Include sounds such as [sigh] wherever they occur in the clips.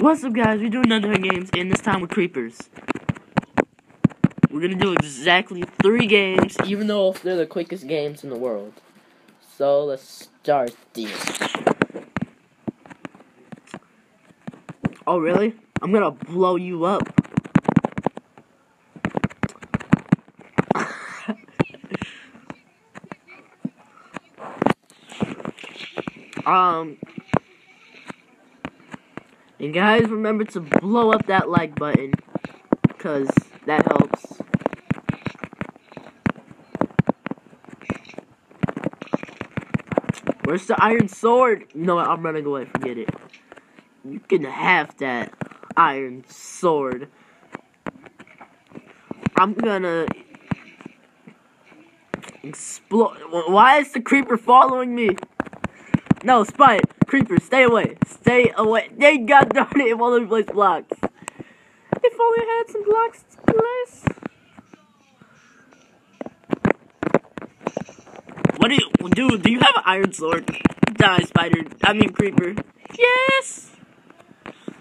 What's up, guys? We're doing another games, and this time with creepers. We're gonna do exactly three games, even though they're the quickest games in the world. So let's start this. Oh, really? I'm gonna blow you up. [laughs] um, and guys, remember to blow up that like button, because that helps. Where's the iron sword? What, I'm running away, forget it. You can have that iron sword. I'm gonna explode. Why is the creeper following me? No, spy Creeper, stay away. Stay away. They got darn it, it won't blocks. If only I had some blocks to place. What do you, dude, do you have an iron sword? Die, spider. I mean, creeper. Yes!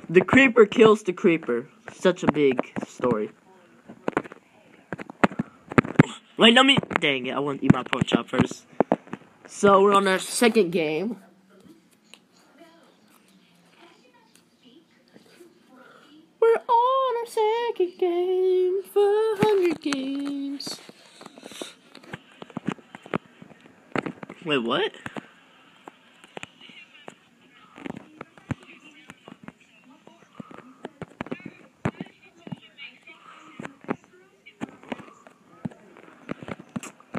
The creeper kills the creeper. Such a big story. Wait, let me. Dang it, I want to eat my pork chop first. So, we're on our second game. We're on our second game for 100 games. Wait, what?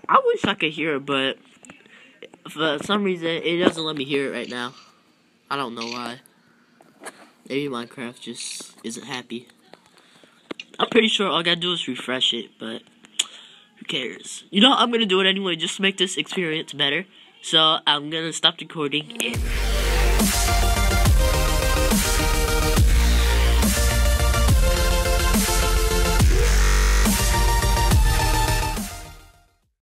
I wish I could hear it, but for some reason it doesn't let me hear it right now. I don't know why. Maybe Minecraft just isn't happy. I'm pretty sure all I gotta do is refresh it, but who cares? You know, I'm gonna do it anyway just to make this experience better. So I'm gonna stop recording and